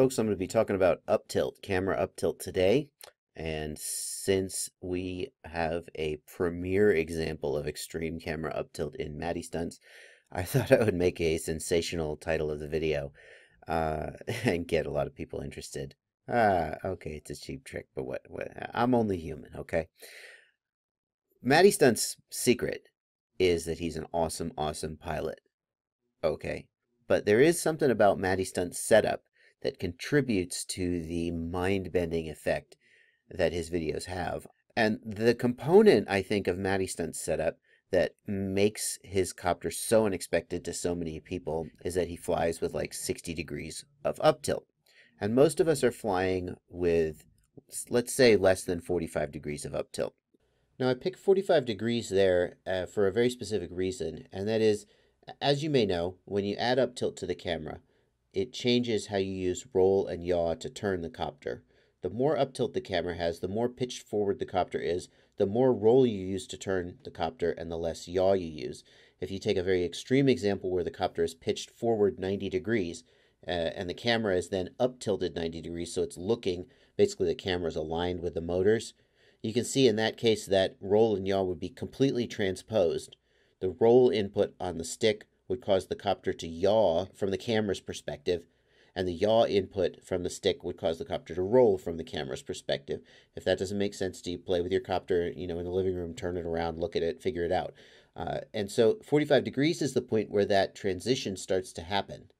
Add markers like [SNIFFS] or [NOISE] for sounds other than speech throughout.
Folks, I'm going to be talking about up tilt, camera up tilt today. And since we have a premier example of extreme camera up tilt in Mattystuntz, [LAUGHS] I thought I would make a sensational title of the video uh, [LAUGHS] and get a lot of people interested. Ah, okay, it's a cheap trick, but what, what? I'm only human, okay? Mattystuntz' secret is that he's an awesome, awesome pilot. Okay, but there is something about Mattystuntz' setup that contributes to the mind bending effect that his videos have. And the component, I think, of Mattystuntz' setup that makes his copter so unexpected to so many people is that he flies with like 60 degrees of up tilt. And most of us are flying with, let's say, less than 45 degrees of up tilt. Now, I picked 45 degrees there uh, for a very specific reason, and that is, as you may know, when you add up tilt to the camera, it changes how you use roll and yaw to turn the copter. The more up tilt the camera has, the more pitched forward the copter is, the more roll you use to turn the copter, and the less yaw you use. If you take a very extreme example where the copter is pitched forward 90 degrees, uh, and the camera is then up tilted 90 degrees, so it's looking, basically the camera is aligned with the motors, you can see in that case that roll and yaw would be completely transposed. The roll input on the stick would cause the copter to yaw from the camera's perspective, and the yaw input from the stick would cause the copter to roll from the camera's perspective. If that doesn't make sense to you, play with your copter, you know, in the living room, turn it around, look at it, figure it out. Uh, and so 45 degrees is the point where that transition starts to happen,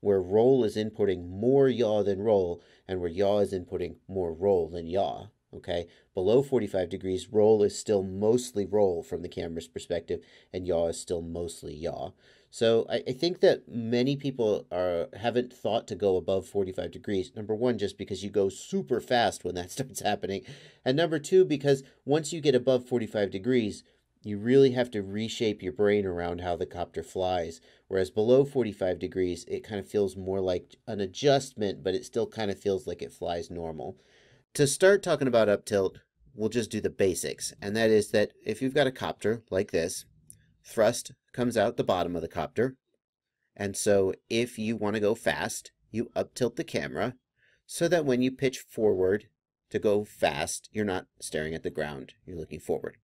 where roll is inputting more yaw than roll, and where yaw is inputting more roll than yaw. Okay, below 45 degrees, roll is still mostly roll from the camera's perspective, and yaw is still mostly yaw. So I, I think that many people are haven't thought to go above 45 degrees. Number one, just because you go super fast when that [LAUGHS] starts happening. And number two, because once you get above 45 degrees, you really have to reshape your brain around how the copter flies. Whereas below 45 degrees, it kind of feels more like an adjustment, but it still kind of feels like it flies normal. To start talking about up tilt, we'll just do the basics. And that is that if you've got a copter like this, thrust comes out the bottom of the copter. And so if you want to go fast, you up tilt the camera so that when you pitch forward to go fast, you're not staring at the ground, you're looking forward.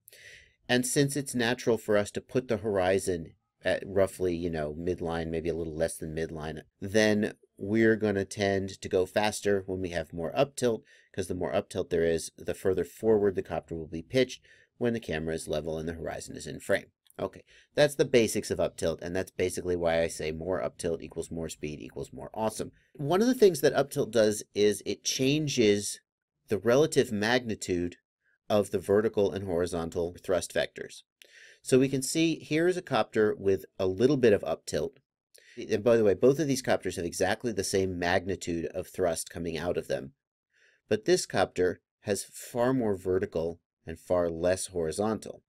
And since it's natural for us to put the horizon at roughly, you know, midline, maybe a little less than midline, then we're going to tend to go faster when we have more up tilt because the more up tilt there is, the further forward the copter will be pitched when the camera is level and the horizon is in frame. Okay, that's the basics of up tilt, and that's basically why I say more up tilt equals more speed equals more awesome. One of the things that up tilt does is it changes the relative magnitude of the vertical and horizontal thrust vectors. So we can see here is a copter with a little bit of up tilt. And by the way, both of these copters have exactly the same magnitude of thrust coming out of them. But this copter has far more vertical and far less horizontal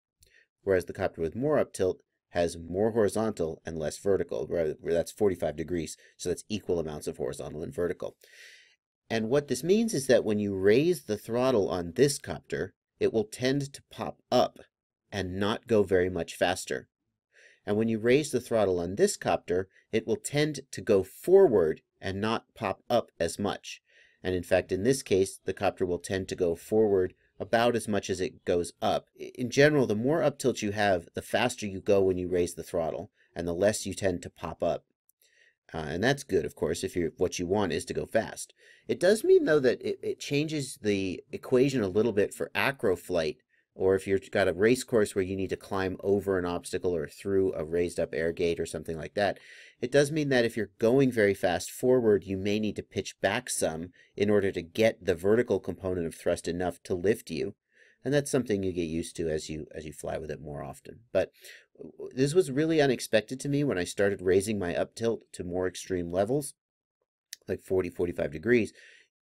whereas the copter with more up tilt has more horizontal and less vertical, where that's 45 degrees, so that's equal amounts of horizontal and vertical. And what this means is that when you raise the throttle on this copter, it will tend to pop up and not go very much faster. And when you raise the throttle on this copter, it will tend to go forward and not pop up as much. And in fact, in this case, the copter will tend to go forward about as much as it goes up. In general, the more up tilt you have, the faster you go when you raise the throttle, and the less you tend to pop up. Uh, and that's good, of course, if you what you want is to go fast. It does mean, though, that it, it changes the equation a little bit for acro flight or if you've got a race course where you need to climb over an obstacle or through a raised up air gate or something like that, it does mean that if you're going very fast forward, you may need to pitch back some in order to get the vertical component of thrust enough to lift you. And that's something you get used to as you as you fly with it more often. But this was really unexpected to me when I started raising my up tilt to more extreme levels, like 40, 45 degrees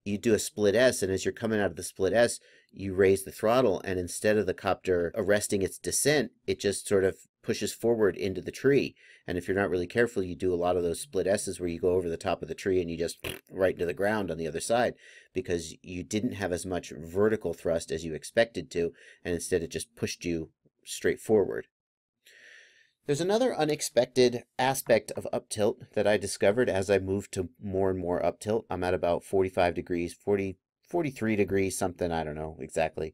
you do a split S, and as you're coming out of the split S, you raise the throttle, and instead of the copter arresting its descent, it just sort of pushes forward into the tree. And if you're not really careful, you do a lot of those split S's where you go over the top of the tree and you just [SNIFFS] right into the ground on the other side because you didn't have as much vertical thrust as you expected to, and instead it just pushed you straight forward. There's another unexpected aspect of up tilt that I discovered as I moved to more and more up tilt. I'm at about 45 degrees, 40, 43 degrees, something, I don't know exactly.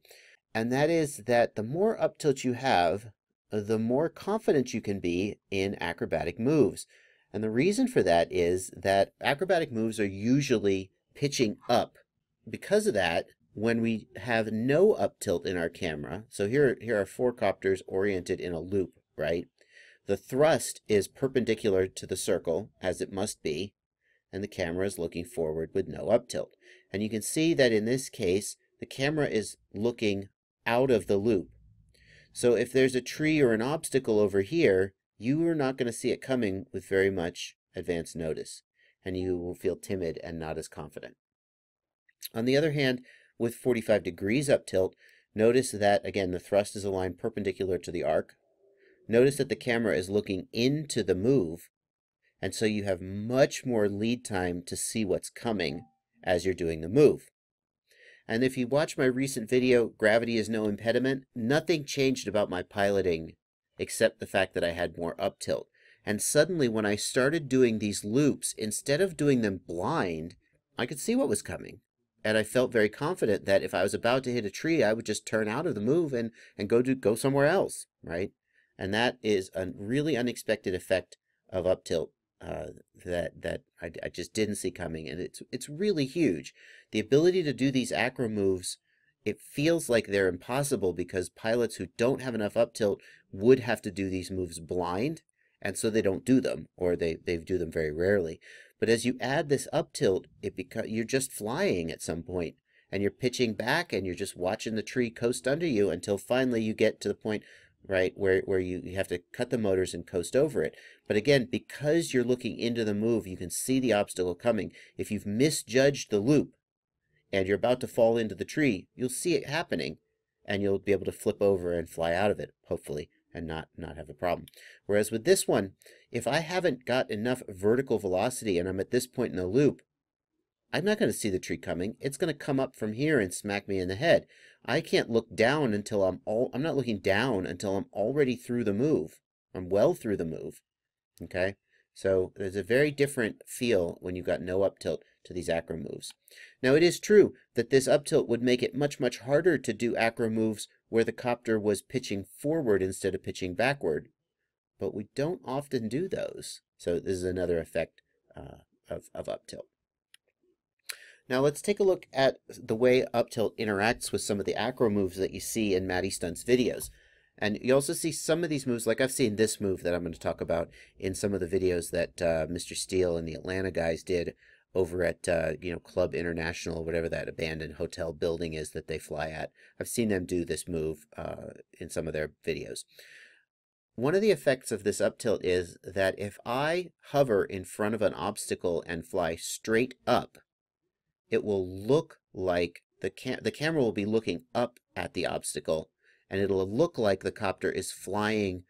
And that is that the more up tilt you have, the more confident you can be in acrobatic moves. And the reason for that is that acrobatic moves are usually pitching up. Because of that, when we have no up tilt in our camera, so here, here are four copters oriented in a loop, right? The thrust is perpendicular to the circle, as it must be, and the camera is looking forward with no up tilt. And you can see that in this case, the camera is looking out of the loop. So if there's a tree or an obstacle over here, you are not going to see it coming with very much advance notice, and you will feel timid and not as confident. On the other hand, with 45 degrees up tilt, notice that, again, the thrust is aligned perpendicular to the arc. Notice that the camera is looking into the move, and so you have much more lead time to see what's coming as you're doing the move. And if you watch my recent video, Gravity is No Impediment, nothing changed about my piloting except the fact that I had more up tilt. And suddenly when I started doing these loops, instead of doing them blind, I could see what was coming. And I felt very confident that if I was about to hit a tree, I would just turn out of the move and, and go to go somewhere else, right? And that is a really unexpected effect of up tilt uh, that that I, I just didn't see coming, and it's it's really huge. The ability to do these acro moves, it feels like they're impossible because pilots who don't have enough up tilt would have to do these moves blind, and so they don't do them, or they they do them very rarely. But as you add this up tilt, it you're just flying at some point, and you're pitching back, and you're just watching the tree coast under you until finally you get to the point right? Where, where you, you have to cut the motors and coast over it. But again, because you're looking into the move, you can see the obstacle coming. If you've misjudged the loop and you're about to fall into the tree, you'll see it happening and you'll be able to flip over and fly out of it, hopefully, and not, not have a problem. Whereas with this one, if I haven't got enough vertical velocity and I'm at this point in the loop, I'm not going to see the tree coming. It's going to come up from here and smack me in the head. I can't look down until I'm all, I'm not looking down until I'm already through the move. I'm well through the move. Okay. So there's a very different feel when you've got no up tilt to these acro moves. Now it is true that this up tilt would make it much, much harder to do acro moves where the copter was pitching forward instead of pitching backward. But we don't often do those. So this is another effect uh, of, of up tilt. Now let's take a look at the way Uptilt interacts with some of the acro moves that you see in Mattystuntz videos. And you also see some of these moves, like I've seen this move that I'm going to talk about in some of the videos that uh, Mr. Steele and the Atlanta guys did over at, uh, you know, Club International, whatever that abandoned hotel building is that they fly at. I've seen them do this move uh, in some of their videos. One of the effects of this up tilt is that if I hover in front of an obstacle and fly straight up, it will look like the cam the camera will be looking up at the obstacle and it'll look like the copter is flying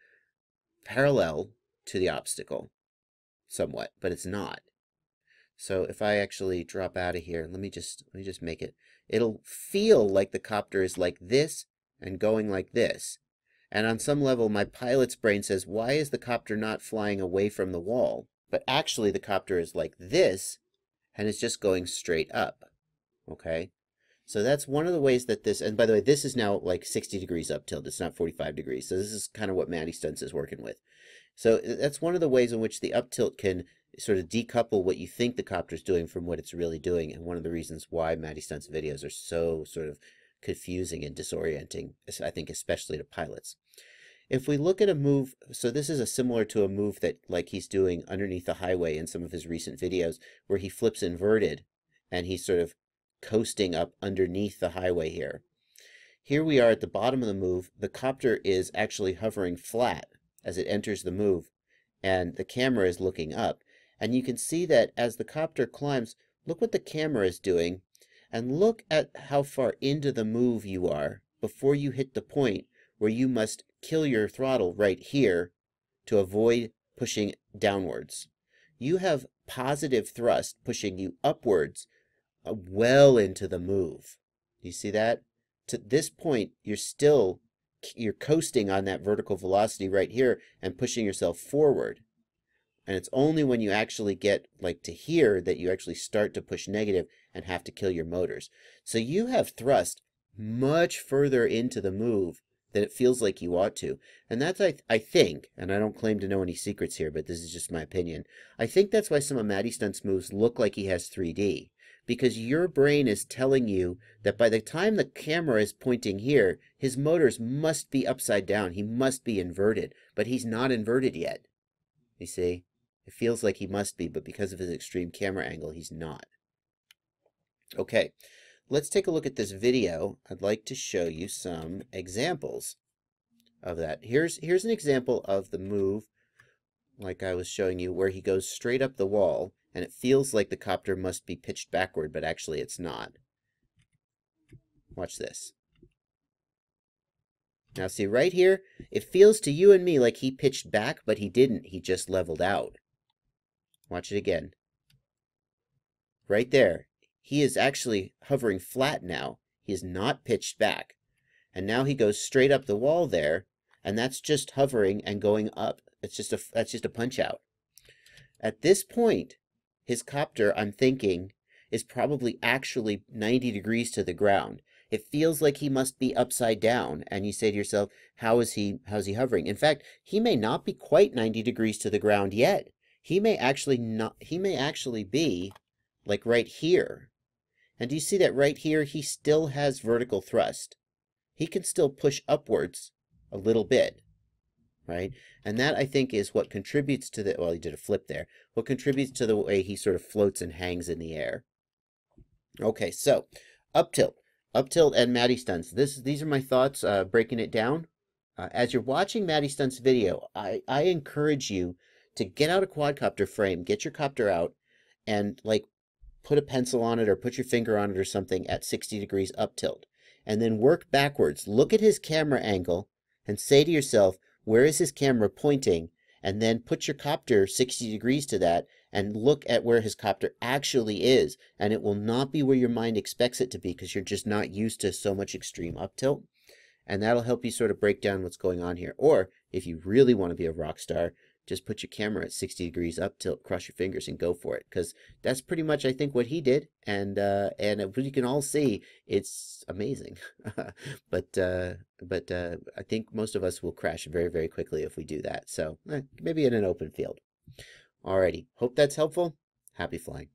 parallel to the obstacle somewhat, but it's not. So if I actually drop out of here, let me just let me just make it it'll feel like the copter is like this and going like this. And on some level my pilot's brain says, "Why is the copter not flying away from the wall?" But actually the copter is like this and it's just going straight up. Okay. So that's one of the ways that this, and by the way, this is now like 60 degrees up tilt. It's not 45 degrees. So this is kind of what Mattystuntz is working with. So uh, that's one of the ways in which the up tilt can sort of decouple what you think the copter is doing from what it's really doing. And one of the reasons why Mattystuntz videos are so sort of confusing and disorienting, I think, especially to pilots. If we look at a move, so this is a similar to a move that like he's doing underneath the highway in some of his recent videos where he flips inverted and he's sort of coasting up underneath the highway here. Here we are at the bottom of the move. The copter is actually hovering flat as it enters the move and the camera is looking up. And you can see that as the copter climbs, look what the camera is doing and look at how far into the move you are before you hit the point where you must kill your throttle right here to avoid pushing downwards. You have positive thrust pushing you upwards uh, well into the move. You see that? To this point, you're still you're coasting on that vertical velocity right here and pushing yourself forward. And it's only when you actually get like to here that you actually start to push negative and have to kill your motors. So you have thrust much further into the move than it feels like you ought to. And that's, I, I think, and I don't claim to know any secrets here, but this is just my opinion. I think that's why some of Mattystuntz' moves look like he has 3D. Because your brain is telling you that by the time the camera is pointing here, his motors must be upside down. He must be inverted, but he's not inverted yet. You see? It feels like he must be, but because of his extreme camera angle, he's not. Okay, let's take a look at this video. I'd like to show you some examples of that. Here's, here's an example of the move, like I was showing you, where he goes straight up the wall, and it feels like the copter must be pitched backward, but actually it's not. Watch this. Now see right here, it feels to you and me like he pitched back, but he didn't. He just leveled out. Watch it again. Right there. He is actually hovering flat now. He is not pitched back. And now he goes straight up the wall there, and that's just hovering and going up. It's just a that's just a punch out. At this point, his copter, I'm thinking, is probably actually 90 degrees to the ground. It feels like he must be upside down, and you say to yourself, how is he how is he hovering? In fact, he may not be quite 90 degrees to the ground yet. He may actually not he may actually be like right here and do you see that right here, he still has vertical thrust. He can still push upwards a little bit, right? And that, I think, is what contributes to the, well, he did a flip there, what contributes to the way he sort of floats and hangs in the air. Okay, so up tilt, up tilt and Mattystuntz. This, these are my thoughts, uh, breaking it down. Uh, as you're watching Mattystuntz video, I, I encourage you to get out a quadcopter frame, get your copter out, and like put a pencil on it or put your finger on it or something at 60 degrees up tilt. And then work backwards. Look at his camera angle and say to yourself, where is his camera pointing? And then put your copter 60 degrees to that and look at where his copter actually is. And it will not be where your mind expects it to be because you're just not used to so much extreme up tilt. And that'll help you sort of break down what's going on here. Or if you really want to be a rock star, just put your camera at 60 degrees up tilt cross your fingers and go for it because that's pretty much i think what he did and uh and as you can all see it's amazing. [LAUGHS] But uh but uh i think most of us will crash very very quickly if we do that so eh, maybe in an open field. Alrighty hope that's helpful. Happy flying